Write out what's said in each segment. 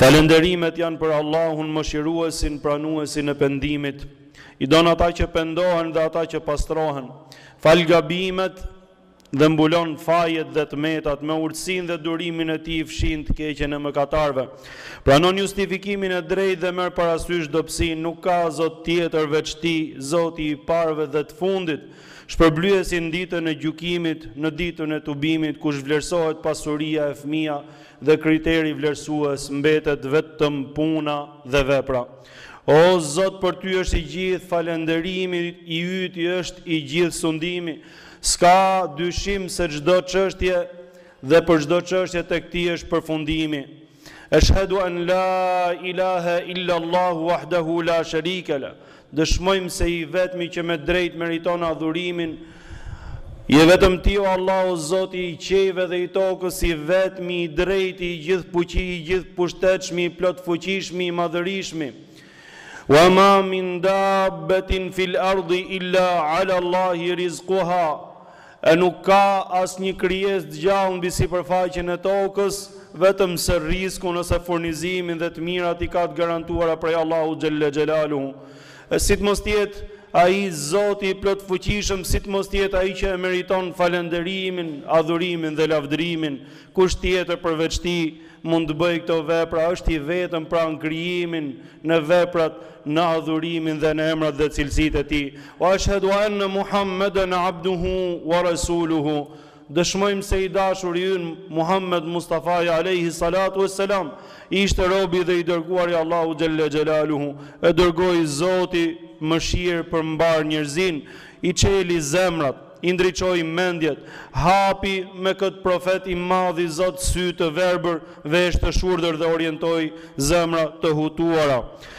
Falënderimet janë për Allahun Mëshiruesin Pranuesin e Pendimit i don ata që pendohen dhe ata që pastrohen fal gabimet dhe mbulon fajet dhe të metat me urtësinë dhe durimin e tij fshin të keqen e mëkatarëve pranon justifikimin e drejtë dhe merr parasysh dobësinë nuk ka zot tjetër veç tij zoti i parëve dhe të fundit shpërblyesi në ditën e gjykimit në ditën e tubimit ku s'vlerësohet pasuria e fëmija Dhe kriteri vlerësues mbetet vetëm puna dhe vepra. O Zot për Ty është i gjithë falënderimi i yti është i gjithë sundimi. S'ka dyshim se çdo çështje dhe për çdo çështje tek Ti është përfundimi. Eshhedu en la ilahe illallahu wahdehu la sherike leh. Dëshmojmë se i vetmi që me të drejtë meriton adhurimin Je vetëm Ti o Allah o Zoti i qiejve dhe i tokës i vetmi i drejti i gjithë puqi i gjithëpushtetshmi i plotfuqishmi i madhërishmi Wa ma min dabbatin fil ardi illa ala Allahi rizquha E nuk ka asnjë krijesë të gjallë mbi sipërfaqen e tokës, vetëm se rrizkun ose furnizimin dhe të mirat i ka të garantuara prej Allahut xhelle xhelaluhu. E si të mos të jetë Ai Zoti i Plotfuqishëm, si të mos të jetë Ai që e meriton falënderimin, adhurimin dhe lavdërimin, kush tjetër përveç Tij, Mund të bëjë këto vepra është i vetëm pra në krijimin, në veprat, në adhurimin dhe në emrat dhe cilësitë e Tij. Wa ashhadu anna Muhammeden abduhu wa rasuluhu. Dëshmojmë se i dashuri ynë, Muhammed Mustafai alejhi salatu ue selam, ishte robi dhe i dërguari i Allahut xhelle xhelaluhu. E dërgoi Zoti mëshirë për mbarë njerëzinë, i çeli zemrat. I ndriçoi mendjet, hapi me këtë profet i madhi Zot sy të verbër, veshë të shurdhër dhe orientoi zemra të hutuara.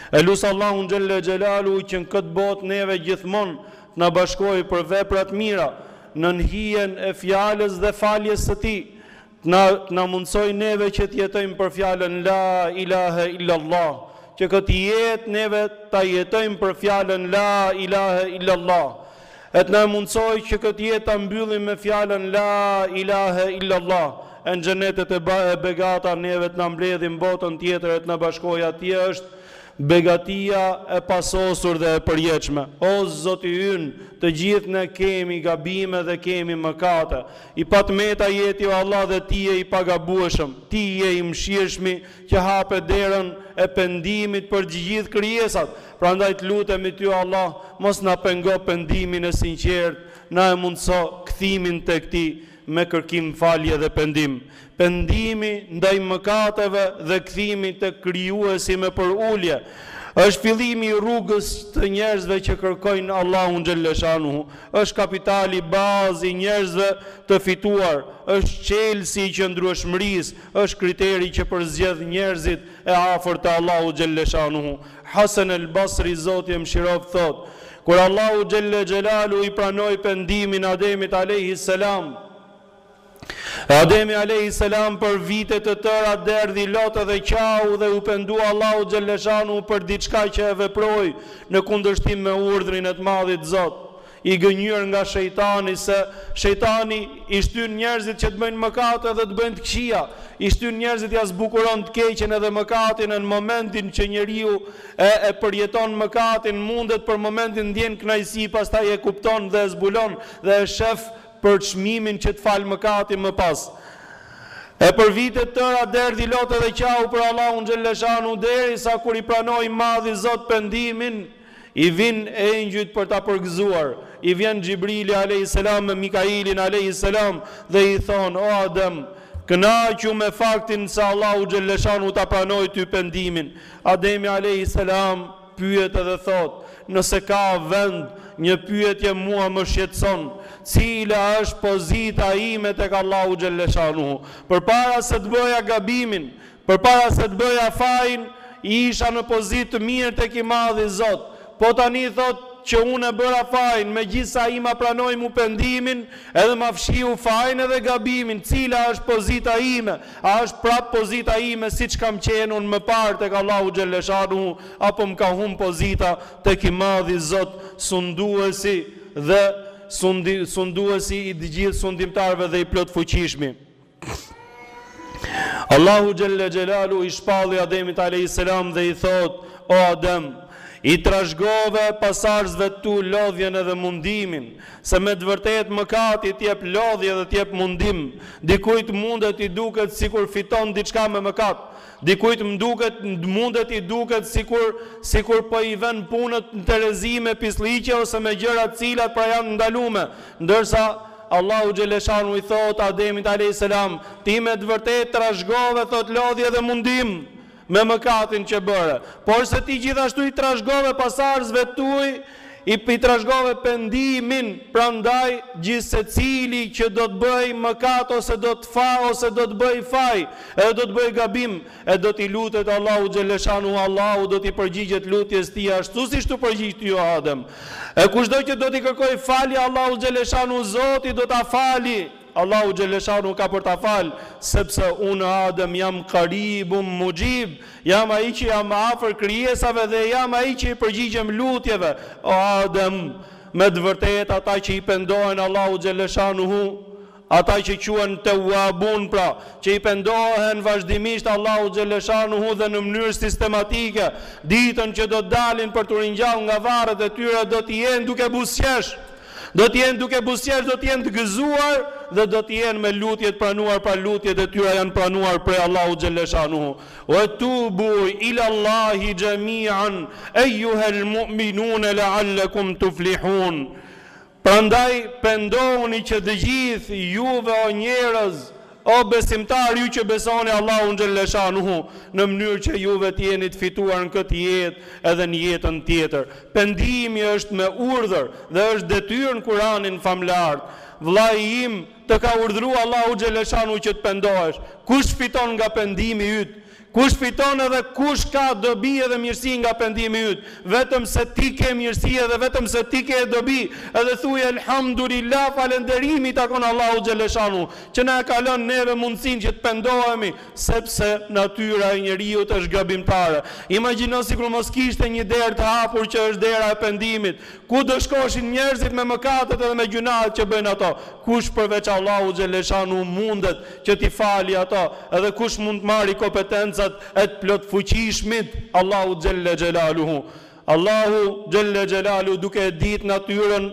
E lus Allahun xhelle xhelaluhu që në këtë botë neve gjithmonë të na bashkojë për vepra të mira, nën hijen e fjalës dhe faljes së Tij, Të na mundësojë neve që të jetojmë për fjalën La ilahe illallah, që këtë jetë neve ta jetojmë për fjalën La ilahe illallah, e të na e mundësojë që këtë jetë ta mbyllim me fjalën La ilahe illallah, e në xhenetet e e begata neve të na mbledhë në botën tjetër e të na bashkojë atje është Begatia e pasosur dhe e përjetshme. O Zoti ynë, të gjithë ne kemi gabime dhe kemi mëkate. I pa të meta je ti o Allah dhe ti je i pagabueshëm. Ti je i Mëshirshmi që hape derën e pendimit për të gjithë krijesat. Prandaj të lutemi ty o Allah, mos na pengo pendimin e sinqertë, na e mundëso kthimin tek ti. me kërkim falje dhe pendim, pendimi ndaj mëkateve dhe kthimi te Krijuesi me përulje, është fillimi i rrugës të njerëzve që kërkojnë Allahun xhelleshanuhu, është kapitali bazë i njerëzve të fituar, është çelësi i qëndrueshmërisë, është kriteri që përzgjedh njerëzit e afërt të Allahut xhelleshanuhu, Hasan el Basri, Zoti e mëshiroftë, thotë, Kur Allahu xhelle xhelaluhu i pranoi pendimin Ademit alejhi selam, Ademi alejhi selam për vite të tëra derdhi lotë dhe qau dhe u pendua Allahut xhelleshanuhu për diçka që e veproi në kundërshtim me urdhrin e të Madhit Zot, I gënjyer nga shejtani, se shejtani i shtyn njerëzit që të bëjnë mëkate dhe të bëjnë të këqija, i shtyn njerëzit ja zbukuron të keqen edhe mëkatin e në momentin që njeriu e e përjeton mëkatin mundet për momentin ndjen kënaqësi pastaj e kupton dhe e zbulon dhe e shef për çmimin që të fal mëkati më pas e për vite të tëra derdhi lot edhe qau për Allahun xhelleshanu derisa kur i pranoi madhi Zot pendimin I vijnë engjujt për ta përgëzuar, i vjen Xhibrili alejhi selam me Mikailin alejhi selam dhe i thonë, O Adem, kënaqu me faktin se Allahu xhelle shanuhu ta pranoi ty pendimin. Ademi alejhi selam pyet edhe thotë, Nëse ka vend, një pyetje mua më shqetëson, Cila është pozita ime tek Allahu xhelle shanuhu përpara se të bëja gabimin? Përpara se të bëja fajin, isha në pozitë të mirë tek i madhi Zot. Po tani thotë që unë e bëra fajin, megjithëse Ai ma pranoi mu pendimin, edhe ma fshiu fajin edhe gabimin. Cila është pozita ime? A është prapë pozita ime siç kam qenë unë më parë tek Allahu xhelleshanuhu, apo më ka humbë pozita tek i madhi Zot, sunduesi dhe sunduesi i të gjithë sundimtarëve dhe i plotfuqishmi? Allahu xhelle xhelalu i shpalli Ademit alejhi selam dhe i thot, O Adem, i trashgove pasardhësve të tu lodhjen edhe mundimin, se me të vërtetë mëkati të jep lodhje dhe të jep mundim. Dikujt mundet t'i duket sikur fiton diçka me mëkat. Dikujt mduket mundet t'i duket sikur sikur po i vën punët në terezi me pislliqe ose me gjëra të cilat pra janë të ndalume, ndërsa Allahu xheleshanuhu i thotë Ademit alejhi selam, Ti me të vërtetë trashëgove, thotë, lodhje dhe mundim me mëkatin që bëre, porse ti gjithashtu i trashëgove pasardhësve tuj, i i trashëgove pendimin, prandaj gjithsecili që do të bëjë mëkat ose do të fa ose do të bëjë faj, edhe do të bëjë gabim, E do t'i lutet Allahut xheleshanuhu, Allahu do t'i përgjigjet lutjes tij ashtu siç t'u përgjigj ty o Adem. E kushdo që do t'i kërkojë falje Allahut xheleshanuhu, Zoti do ta fali, Allahu xheleshanuhu ka për ta falë, sepse unë Adem jam Karibun Muxhib, jam ai që jam afër krijesave dhe jam ai që i përgjigjem lutjeve, o Adem, me të vërtetë ata që i pendohen Allahut xheleshanuhu, Ata që quhen Tewwabun, pra, që i pendohen vazhdimisht Allahut xheleshanuhu dhe në mënyrë sistematike, ditën që do të dalin për t'u ringjallë nga varret e tyre do të jenë duke buzëqesh, do të jenë duke buzëqesh, do të jenë të gëzuar dhe do të jenë me lutje të pranuar, pra lutjet e tyra janë pranuar prej Allahut xheleshanuhu. Wa tubu ilallahi xhemi'an eyyuhel mu'minune la'allakum tuflihun. Prandaj pendohuni që të gjithë juve o njerëz, o besimtarë ju që besoni Allahun xhelleshanuhu në mënyrë që juve të jeni të fituar në këtë jetë edhe në jetën tjetër. Pendimi është me urdhër dhe është detyrë në Kuranin famlart, Vëllai im, të ka urdhëruar Allahu xhelleshanuhu që të pendohesh. Kush fiton nga pendimi yt? Kush fiton edhe kush ka dobi edhe mirësi nga pendimi yt, vetëm se ti ke mirësi edhe vetëm se ti ke dobi, edhe thuaj Elhamdulilah falenderimi i takon Allahut xheleshanu që na e ka lënë neve mundësinë që të pendohemi, sepse natyra e njeriut është gabimtare. Imagjino sikur mos kishte një derë të hapur që është dera e pendimit, Ku do shkoshin njerëzit me mëkatet edhe me gjunahet që bëjnë ato? Kush përveç Allahut xheleshanuhu mundet që t'i fali ato edhe kush mund të marri kompetencat e të plotfuqishmit Allahut xhellexhelaluhu? Allahu xhellexhelaluhu duke e ditë natyrën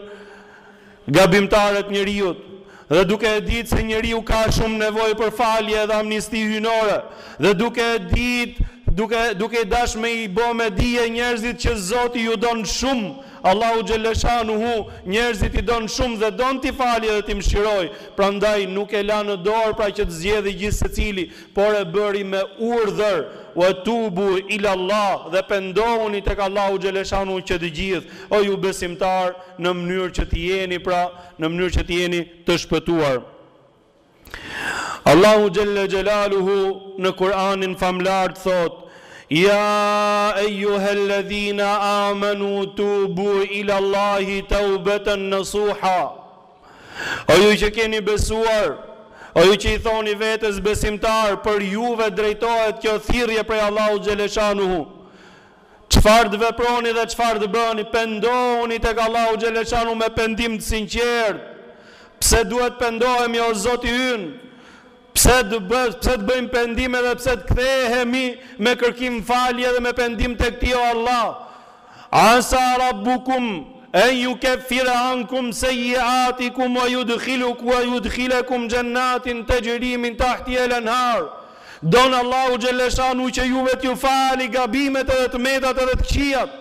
Gabimtare të njeriut, dhe duke e ditë se njeriu ka shumë nevojë për falje dhe amnisti hyjnore, dhe duke e ditë, duke, duke dashtë me i bo me dije njerëzit që Zoti ju don shumë, Allahu Xhelleshanuhu njerëzit i don shumë dhe don t'i fali dhe t'i mshirojë, prandaj nuk e la në dorë pra që të zgjedhi gjithsecili, por e bëri me urdhër, Wa tubu ilallah, dhe pendohuni tek Allahu Xhelleshanuhu që të gjithë, o ju besimtarë, në mënyrë që të jeni pra në mënyrë që të jeni të shpëtuar Allahu xhelle xhelaluhu në Kur'anin famlart thotë Ja ejuhelladhina amanu tubu ila Allahi taubatan nasuha O ju që keni besuar O ju që i thoni vetes besimtar për juve drejtohet kjo thirrje prej Allahu xheleshanuhu Çfarë të veproni dhe çfarë të bëni, pendohuni tek Allahu xheleshanu me pendim të sinqertë. Pse duhet pendohemi o Zoti ynë? Pse të bëjmë, pse të bëjmë pendim edhe pse të kthehemi me kërkim falje dhe me pendim tek Ti o Allah? Asa rabbukum en jukeffira ankum sejjiatikum ue judkhiluku ue judkhilekum xhennatin texhri min tahtihel enhar. Don Allahu Xheleshanuhu që juve t'ju fali gabimet edhe të metat edhe të këqijat,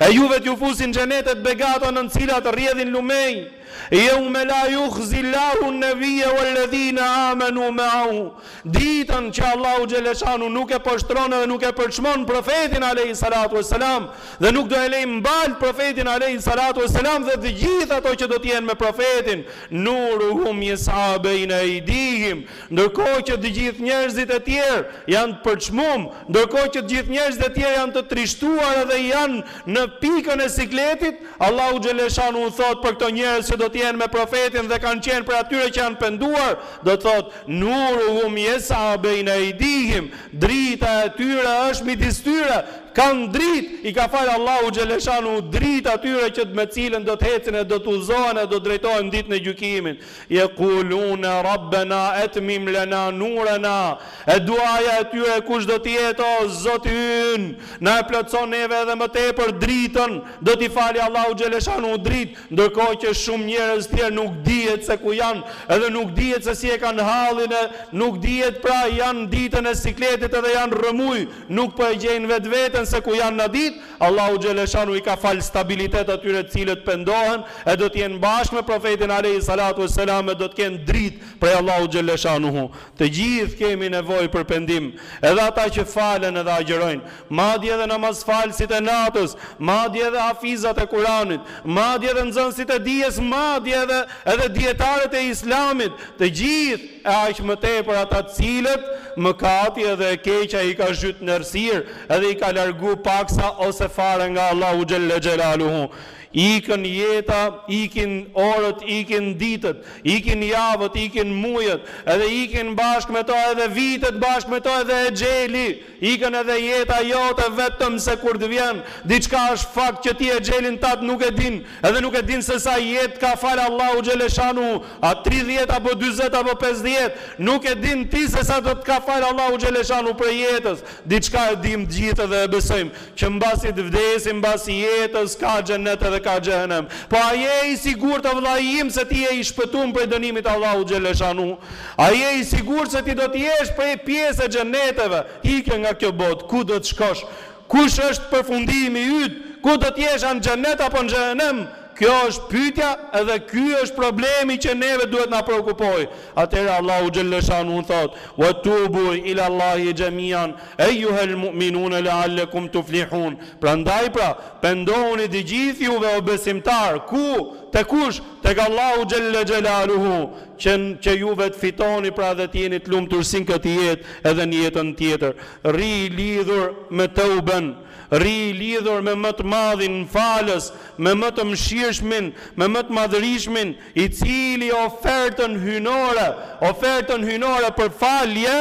e juve t'ju fusi n'xhenetet e begata nën të cilat rrjedhin lumenj, Jeume la juhzi Llahu n'nebije wal-ledhine amenu me'ahu, Ditën që Allahu Xheleshanuhu nuk e poshtëron edhe nuk e përçmon Profetin alejhi salatu wes-selam dhe nuk do e lejë m'baltë Profetin alejhi salatu wes-selam dhe të gjithë ato që do të jenë me Profetin, Nuruhum jes'a bejne eidihim, Ndërkohë që të gjithë njerëzit e tjerë janë të përçmum, ndërkohë që të gjithë njerëzit e tjerë janë të trishtuar edhe janë në pikën e sikletit, Allahu xheleshanuhu thotë për këto njerëz që do të jenë me Profetin dhe kanë qenë prej atyre që janë penduar, do të thotë, Nuruhum jes'a bejne ejdihim, drita e tyre është midis tyre, kanë dritë, i ka falë Allahu xheleshanuhu dritë atyre që me të cilën do të ecin e do të udhëzohen e do të drejtohen në ditën e gjykimit. Jekulune Rabbena etmim lena nurena E duaja e tyre kush do të jetë o Zoti ynë na e plotëso neve edhe më tepër dritën do t'i fali Allahu xheleshanu dritë ndërkohë që shumë njerëz tjerë nuk dihet se ku janë edhe nuk dihet se si e kanë hallin e nuk dihet pra janë ditën e sikletit edhe janë rrëmujë nuk po e gjejnë vetveten se ku janë na ditë Allahu xheleshanu i ka fal stabilitet atyre të cilët pendohen e do të jenë bashkë me Profetin alejhi salatu ue selam e do të kenë dritë prej Allahut xheleshanuhu. Të gjithë kemi nevojë për pendim, edhe ata që falen edhe agjërojnë, madje edhe namazfalësit e natës, madje edhe hafizat e Kuranit, madje edhe nxënësit e dijes, madje edhe edhe dijetarët e Islamit, të gjithë, e aq më tepër ata të cilët mëkati edhe e keqja i ka zhyt n'errësirë edhe i ka largu paksa ose fare nga Allahu xhelle xhelaluhu. Ikën jeta, ikin orët, ikin ditët, ikin javët, ikin mujët, edhe ikin bashkë me to edhe vitet bashkë me to edhe exheli, Ikën edhe jeta jote vetëm se kur të vjen diçka është fakt që ti exhelin tat nuk e din edhe nuk e din se sa jetë të ka fal Allahu xheleshanuhu a tridhjetë apo dyzet apo pesëdhjetë nuk e din ti se sa do të ka fal Allahu xheleshanuhu prej jetës diçka e dimë të gjithë edhe e besojmë që mbasi të vdesim mbasi jetës ka xhenet edhe ka xhehenem po a je i sigurt o vëllai im se ti je i shpëtuar prej dënimit të Allahut xheleshanu a je i sigurt se ti do të jesh prej pjesë e xheneteve ike nga kjo botë ku do të shkosh kush është përfundimi yt ku do të jesh a në xhenet apo në xhehenem kjo është pyetja edhe ky është problemi që neve duhet na preokupojë atëherë Allahu xheleshanu thotë wa tubu ila Allahi xhemian Ejuhel mu'minune le'allekum tuflihun, prandaj pra, pendohuni të gjithë juve o besimtarë, ku? Te kush? Tek Allahu xhelle xhelaluhu, që, që juve të fitoni pra dhe të jeni të lumtur si në këtë jetë edhe në jetën tjetër. Rri i lidhur me teuben, rri i lidhur me më të madhin falës, me më të mëshirshmin, me më të madhërishmin, i cili ofertën hyjnore, ofertën hyjnore për falje,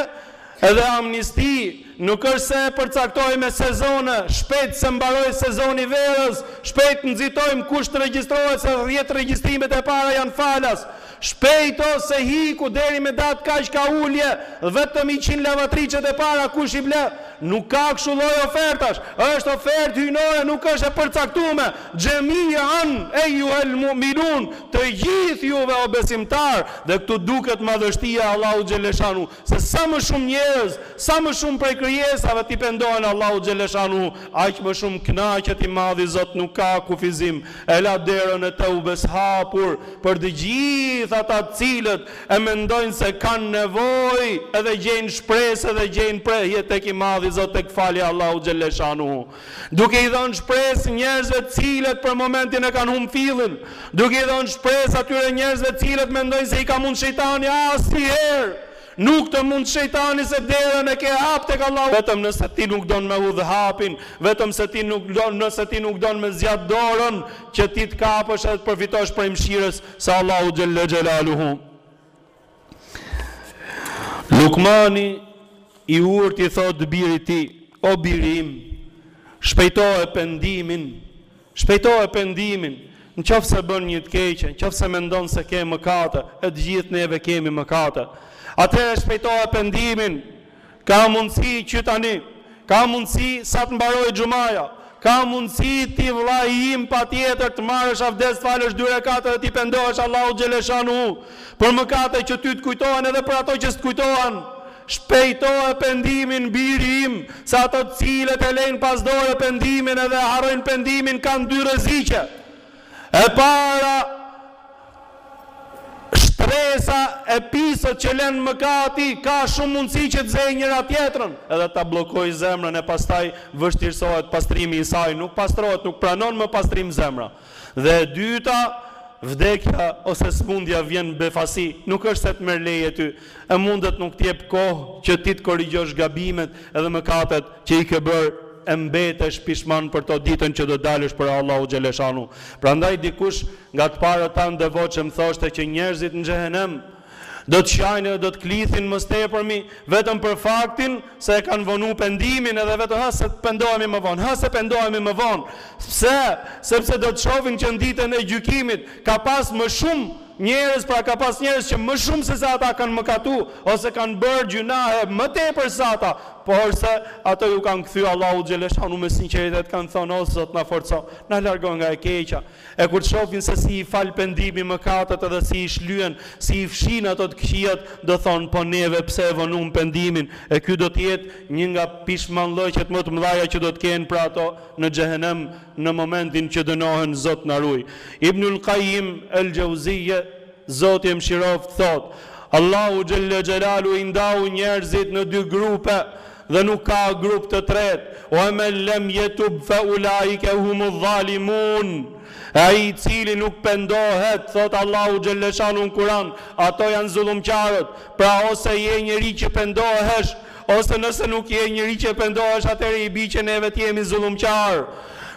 Edhe amnisti nuk është se e përcaktoi me sezone, shpejt se mbaroi sezoni verës, shpejt nxitojmë kush të regjistrohet se dhjetë regjistrimet e para janë falas, shpejto se hiku deri me datë kaq ka ulje, vetëm njëqind lavatriçet e para kush i ble, nuk ka kshu lloj ofertash, është ofertë hyjnore nuk është e përcaktume, xhemian ejuhel mu'minun të gjithë juve o besimtarë, dhe këtu duket madhështia e Allahut xheleshanu, Se sa më shumë njerëz, sa më shumë prej krijesave t'i pendohen Allahut xheleshanuhu, aq më shumë kënaqet i Madhi Zot nuk ka kufizim, e la derën e teubes hapur për të gjithë ata të cilët e mendojnë se kanë nevojë edhe gjejnë shpresë edhe gjejnë prehje tek i Madhi Zot tek falja e Allahut xheleshanuhu. duke i dhënë shpresë njerëzve të cilët për momentin e kanë humbë fillin, duke i dhënë shpresë atyre njerëzve të cilët mendojnë se i ka mund shejtani asnjëherë nuk të mund shejtani se derën e ke hap tek Allahu vetëm nëse ti nuk don me hudh hapin vetëm se ti nuk don nëse ti nuk don me zgjat dorën që ti të kapesh edhe të përfitosh prej mshirës së Allahu xhellexhelaluhu. Lukmani i urtë i thotë birit tij, O biri im, shpejtoje pendimin, shpejtoje pendimin, në qoftë se bën një të keqe, në qoftë se mendon se ke mëkate, e të gjithë neve kemi mëkate, atëherë shpejtoje pendimin, Ka mundësi që tani, ka mundësi sa të mbarojë xhumaja, ka mundësi ti vëllai im patjetër të marrësh avdes të falësh dy rekate dhe t'i pendohesh Allahut xheleshanuhu për mëkate që ty të kujtohen edhe për ato që s'të kujtohen shpejtoje pendimin biri im se ato të cilët e lejnë pas dore pendimin edhe e harrojnë pendimin kanë dy rreziqe e para Shtresa e pisët që len mëkati ka shumë mundësi që të zejë njëra tjetrën dhe ta bllokojë zemrën e pastaj vështirësohet pastrimi i saj, nuk pastrohet, nuk pranon më pastrim zemra. Dhe e dyta, vdekja ose sëmundja vjen befasi, nuk është se të merr leje ty e mundet nuk të jep kohë që ti të korrigjosh gabimet edhe mëkatet që i ke bërë e mbetesh pishman për to ditën që do dalësh për Allahu xheleshanu. Prandaj dikush Nga të parët tanë të devotshëm thoshte që njerëzit në xhehenem do të qajnë edhe do të klithin më së tepërmi vetëm për faktin se e kanë vonu pendimin edhe vetëm ha se pendohemi më vonë, ha se pendohemi më vonë, pse, sepse do të shohin që në ditën e gjykimit ka pas më shumë njerëz, pra ka pas njerëz që më shumë sesa ata kanë mëkatu ose kanë bërë gjynahe më tepër sesa ata, porse ato iu kanë kthy Allahut xheleshanu me sinqeritet kanë thonë o Zot na forco, na largo nga e keqja. E kur të shohin se si i fal pendimi mëkatet edhe si i shlyen, si i fshin ato të këqijat, do thonë, po neve pse e vonum pendimin, e ky do të jetë një nga pishmanllëqet më të mëdhaja që do të kenë pra ato në xhehenem në momentin që dënohen Zot na ruaj. Ibnul Kajjim El Xheuzije, Zoti e mëshiroftë, thotë, Allahu xhelle xhelalu i ndau njerëzit në dy grupe, Dhe nuk ka grup të tretë, Ue men lem yetub fe ulaike humudh dhalimun, E ai i cili nuk pendohet, thotë Allahu xhelle shanu në Kuran, ato janë zullumqarët. Pra ose je njeri që pendohesh, ose nëse nuk je njeri që pendohesh atëherë i bi që neve të jemi zullumqarë.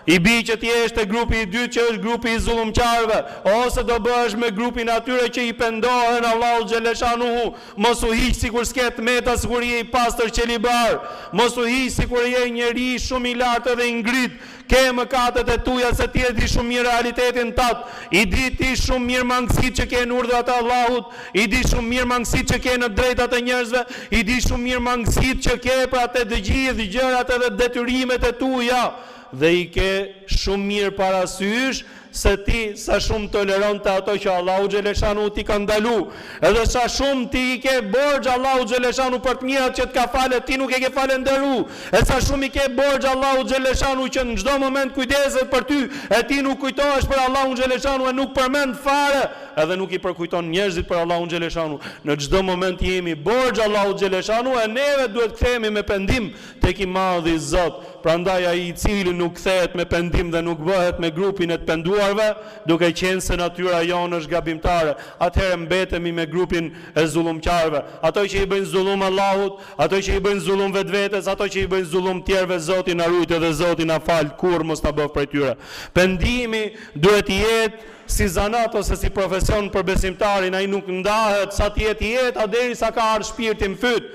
I bi që të jesh te grupi i dytë që është grupi i zullumqarëve, ose do bëhesh me grupin e atyre që i pendohen Allahut xhelle shanuhu, Mos u hiq sikur s'ke të meta sikur je i pastër qelibar mos u hiq sikur je njeri shumë i lartë edhe i ngrit ke mëkatet e tuja se ti e di shumë mirë realitetin tat i di ti shumë mirë mangësitë që ke në urdhrat e Allahut i di shumë mirë mangësitë që ke në drejtat e njerëzve i di shumë mirë mangësitë që ke pra te të gjithë gjërat edhe detyrimet e tuja dhe i ke shumë mirë parasysh se ti sa shumë toleron te ato që Allahu Xheleshanu t'i ka ndalu, edhe sa shumë ti i ke borxh Allahu Xheleshanu për të mirat që të ka fal e ti nuk e ke falenderu, e sa shumë i ke borxh Allahu Xheleshanu që në çdo moment kujdeset për ty e ti nuk kujtohesh për Allahun Xheleshanu e nuk përmend fare edhe nuk i përkujton njerëzit për Allahun Xheleshanu, në çdo moment i jemi borxh Allahut Xheleshanu e neve duhet kthehemi me pendim tek i madhi Zot, prandaj ai i cili nuk kthehet me pendim dhe nuk bëhet me grupin e të penduarve, duke qenë se natyra jonë është gabimtare, atëherë mbetemi me grupin e zullumqarëve, ato që i bëjnë zullum Allahut, ato që i bëjnë zullum vetvetes, ato që i bëjnë zullum tjerëve Zoti na rujtë edhe Zoti na faltë kurrë mos na bëftë prej tyre. Pendimi duhet të jetë si zanat ose si profesion për besimtarin, ai nuk ndahet, sa të jetë jeta derisa ka ardhë shpirti në fyt,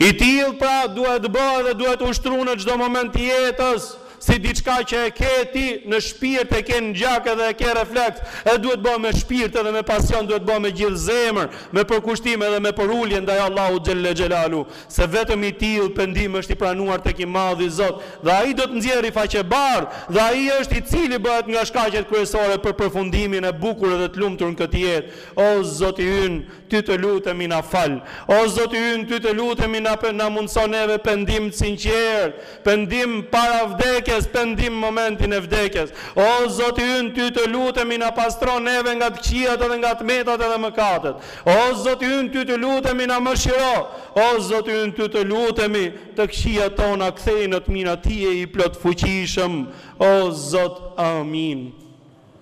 I tillë, pra, duhet të bëhet edhe duhet ushtru në çdo moment të jetës, si diçka që e ke ti në shpirt, e ke në gjak edhe e ke refleks, edhe duhet të bëhet me shpirt edhe me pasion, duhet të bëhet me gjithë zemër, me përkushtim edhe me përulje ndaj Allahut xhelle xhelaluhu, se vetëm i tillë pendim është i pranuar tek i Madhi Zot, dhe ai do të nxjerri faqebardhë, dhe ai është i cili bëhet nga shkaqet kryesore për përfundimin e bukur edhe të lumtur në këtë jetë, o Zoti ynë, Ty të lutemi na fal. O Zoti ynë ty të lutemi na na mundëso neve pendim të sinqertë, pendim para vdekjes, pendim momentin e vdekjes. O Zoti ynë ty të lutemi na pastro neve nga të këqijat edhe nga të metat edhe mëkatet. O Zoti ynë ty të lutemi na mëshiro. O Zoti ynë ty të lutemi të këqijat tona ktheji në të mira ti je i plotfuqishëm o Zot Amin.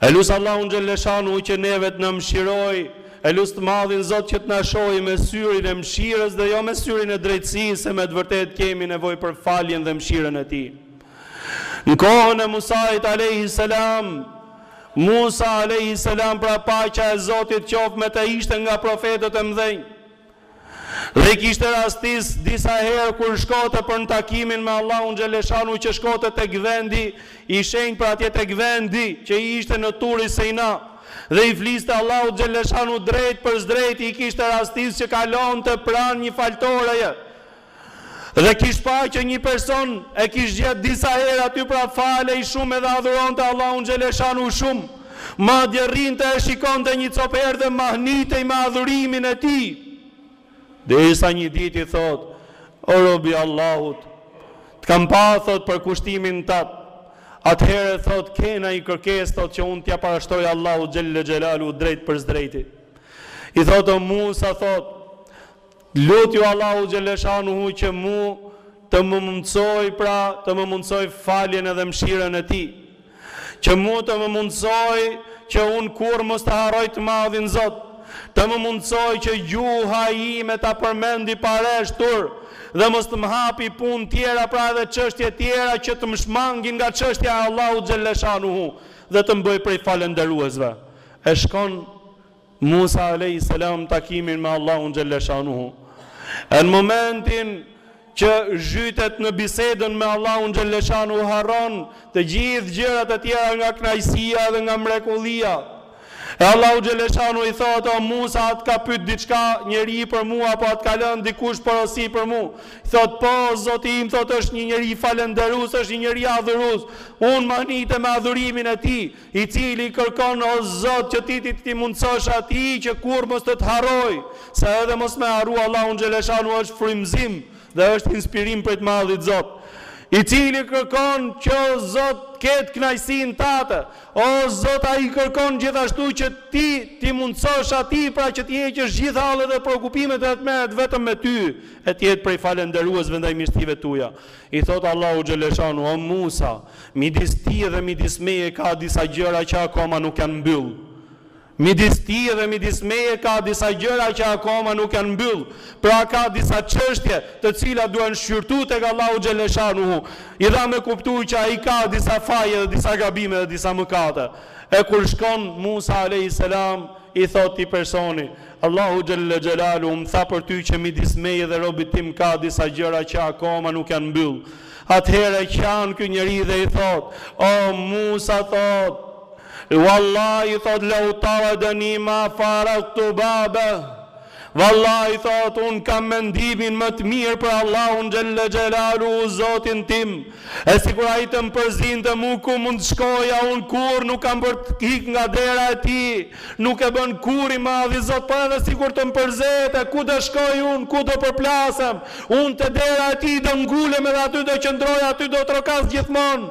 E lus Allahun xhelleshanuhu që neve të na mëshirojë, e lus të madhin Zot që të na shohë me syrin e mëshirës dhe jo me syrin e drejtësisë se me të vërtetë kemi nevojë për faljen dhe mëshirën e tij. Në kohën e Musait alejhi selam, Musa alejhi selam pra paqja e Zotit qoftë me të ishte nga profetët e mëdhenj, Dhe i kishte rastisë disa herë kur shkonte për në takimin me Allahun xhelleshanuhu që shkonte tek vendi i shenjtë pra atje tek vendi që ishte në Turi Sejna dhe i fliste Allahu xhelleshanuhu drejtpërsëdrejti i kishte rastisë që kalonte pranë një faltoreje Dhe kish pa që nji person e kish gjet disa herë aty pra falej shum edhe adhuronte Allahun xhelleshanuhu shum madje rrinte e shikonte nji cop herë dhe mahnitej me adhurimin e tij derisa nji dit i thot o rob i Allahut të kam pa thot përkushtimin tat atëhere thot ke naj kërkes thot që un t'ia parashtroj Allahut xhelle xhelaluhu drejtpërsëdrejti i thot o Musa thot Lutju Allahut xhelleshanuhu që mu të më mundësojë pra të më mundësojë faljen edhe mëshirën e tij. Që mu të më mundësojë që unë kurrë mos ta harroj të madhin Zot. Të më mundësojë që gjuha ime ta përmendi pareshtur dhe mos të më hapi punë tjera pra edhe çështje tjera që të më shmangin nga çështja e Allahut xhelleshanuhu dhe të më bëjë prej falënderuesve. E shkon Musa alejhi selam takimin me Allahun xhelle shanuhu e në momentin që zhytet në bisedën me Allahun xhelle shanuhu harron të gjithë gjërat e tjera nga kënaqësia dhe nga mrekullia e Allahu xhelle shanuhu i thotë o Musa a të ka pyt diçka njeri për mua apo a të ka lënë dikush porosi për mu i thotë po o Zoti im thotë është një njeri falënderues është një njeri adhurues unë mahnitem me adhurimin e tij I cili kërkon o Zot që ti t'i mundësosh atij që kurrë mos të të harrojë, se edhe mos me harru Allahun xheleshanu është frymëzim dhe është inspirim prej të Madhit Zot. I cili kërkon që o Zot të ketë kënaqësinë Tate, o Zot ai kërkon gjithashtu që ti t'i mundësosh atij pra që t'i heqësh gjithë hallet dhe preokupimet dhe të merret vetëm me Ty e të jetë prej falenderuesve ndaj mirësive Tuja. I thotë Allahu xheleshanu o Musa, midis tij edhe midis meje ka disa gjëra që akoma nuk janë mbyllë. Midis tij edhe midis meje ka disa gjëra që akoma nuk janë mbyllë. Pra ka disa çështje të cilat duhen shqyrtu tek Allahu xheleshanuhu. I dha me kuptu që ai ka disa faje dhe disa gabime dhe disa mëkate. E kur shkon Musa alejhi selam i thotë atij personi, Allahu xhelle xhelaluhu më tha për ty që midis meje dhe robit tim ka disa gjëra që akoma nuk janë mbyllë. Atëherë qan ky njeri dhe i thotë, O Musa thotë, Vallahi thotë lau taradani ma faraktu babeh, Vallahi thotë unë kam mendimin më të mirë për Allahun xhelle xhelaluhu Zotin tim, e sikur ai të më përzinte mu ku mund të shkoja unë kurrë nuk kam për të ikë nga dera e tij. Nuk e bën kurrë i madhi zot po edhe sikur të më përzete ku do shkoj unë ku do përplasem unë te dera e tij do ngulem edhe aty do qëndroj aty do trokas gjithmonë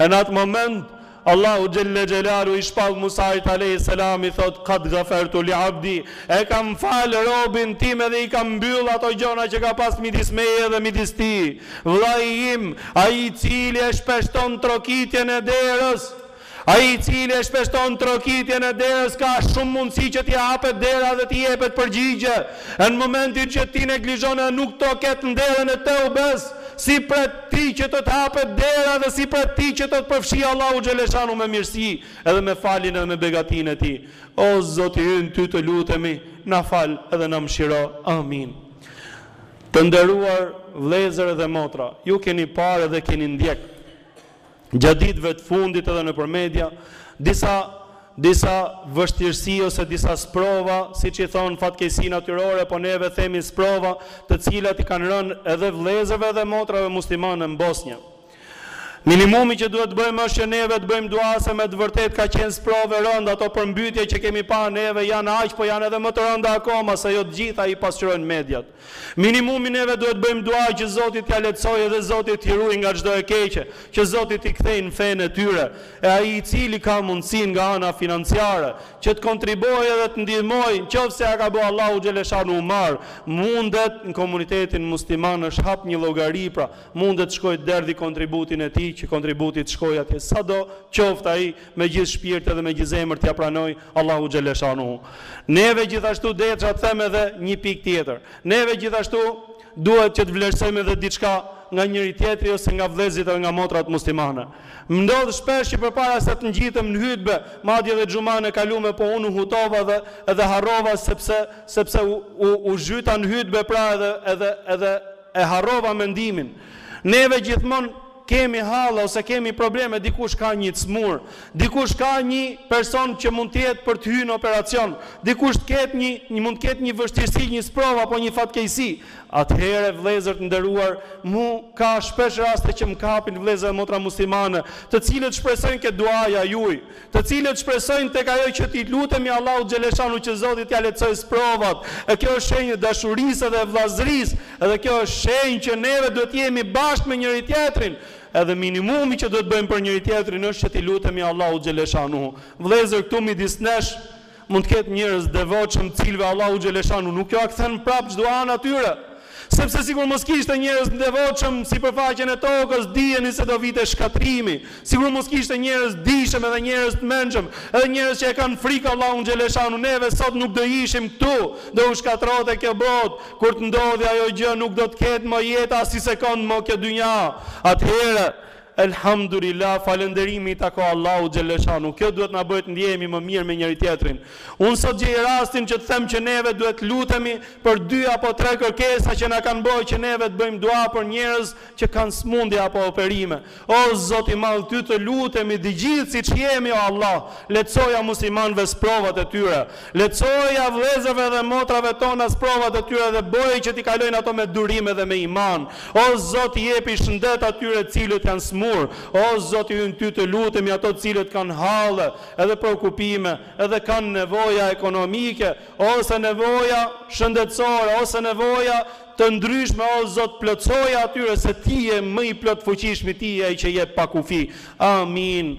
e në atë moment Allahu xhelle xhelalu i shpall Musait alejhi selam i thotë kad gafertu li abdi e kam fal robin tim edhe i kam mbyll ato gjona që ka pas midis meje edhe midis tij vllai im ai i cili e shpeshton trokitjen e derës Ai i cili e shpeshton trokitjen e derës ka shumë mundësi që t'i hapet dera dhe t'i jepet përgjigje e në momentin që ti neglizhon e nuk troket në derën e Teubes, si pret ti që të të hapet dera dhe si pret ti që të të përfshijë Allahu xheleshanu me mirësi edhe me faljen edhe me begatinë e tij. O Zoti ynë ty të lutemi na fal edhe na mëshiro. Amin. Të nderuar vëllezër dhe motra, ju keni parë dhe keni ndjek. Gjatë ditëve të fundit edhe nëpër media disa disa vështirësi ose disa sprova, siç i thonë fatkeqësi natyrore, po neve themi sprova, të cilat i kanë rënë edhe vëllezërve dhe motrave muslimane në Bosnjë. Minimumi që duhet të bëjmë është që neve të bëjmë dua se me të vërtetë ka qenë sprovë e rëndë, ato përmbytje që kemi parë neve janë aq po janë edhe më të rënda akoma se jo të gjitha i pasqyrojnë mediat. Minimumi neve duhet bëjmë dua që Zoti t'ja lehtësojë dhe Zoti t'i ruajë nga çdo e keqe, që Zoti t'i kthejë në fenë e tyre, e ai i cili ka mundësi nga ana financiare, që të kontribuojë edhe të ndihmojë, në qoftë se ja ka bo Allahu Xheleshanuhu marr, mundet, në komunitetin musliman është hap një llogari pra, mundet të shkojë të derdhi kontributin e tij, që kontributi të shkojë atje sado qoftë ai, me gjithë shpirt dhe me gjithë zemër t'ia pranojë Allahu xheleshanuhu. Neve gjithashtu desha të them edhe një pikë tjetër. Neve gjithashtu duhet që të vlerësojmë edhe diçka nga njëri-tjetri ose nga vëllezërit edhe nga motrat muslimane. Më ndodh shpesh që përpara se të ngjitem në hytbe, madje edhe xhumanë e kalume po unë u hutova dhe edhe harrova sepse sepse u u u zhyta në hytbe pra edhe edhe edhe e harrova mendimin. Neve gjithmonë Kemi halle ose kemi probleme, dikush ka nji tsmur, dikush ka nji person që mund të jetë për të hy në operacion, dikush të ketë nji, mund të ketë nji vështirësi, nji sprovë apo nji fatkeqësi, atëhere vëllezër të nderuar, mu ka shpesh raste që më kapin vëllezër dhe motra muslimane, të cilët shpresojnë ke duaja juj, të cilët shpresojnë tek ajo që t'i lutemi Allahut xheleshanu që Zoti t'ia lehtësojë sprovat, e kjo është shenjë e dashurisë dhe e vëllazërisë, dhe kjo është shenjë që neve duhet të jemi bashkë me njëri tjetrin, edhe minimumi që duhet të bëjmë për njëri tjetrin është që t'i lutemi Allahut xheleshanuhu, vëllezër këtu midis nesh Mund të ketë njerëz të devotshëm të cilëve Allahu xheleshanu nuk iua kthen prapë duan atyre, sepse sikur mos kishte njerëz të devotshëm sipërfaqen e tokës dijeni se do vite shkatrimi, sikur mos kishte njerëz të dijshëm edhe njerëz të mendshëm edhe njerëz që e kanë frikë Allahun xheleshanu neve sot nuk do ishim këtu, do u shkatërrote kjo botë, kur të ndodhi ajo gjë nuk do të ketë më jetë as i sekond më kjo dynja, atëherë Elhamdulillah, falënderimi i takon Allahut xheleshanu. Kjo duhet të na bëjë të ndihemi më mirë me njëri-tjetrin. Unë sot gjej rastin që të them që neve duhet të lutemi për dy apo tre kërkesa që na kanë bërë që neve të bëjmë dua për njerëz që kanë sëmundje apo operime. O Zot i Madh, Ty të lutemi të gjithë siç jemi o Allah, lehtësoja muslimanëve sprovat e tyre. Lehtësoja vëllezërve dhe motrave tona sprovat e tyre dhe bëj që t'i kalojnë ato me durim edhe me iman. O Zot jepi shëndet atyre të cilët janë smur. O Zoti ynë ty të lutemi ato të cilët kanë halle edhe preokupime edhe kanë nevoja ekonomike ose nevoja shëndetësore ose nevoja të ndryshme o Zot plotësoja atyre se ti je më i plotfuqishmi ti je ai që jep pa kufi. Amin.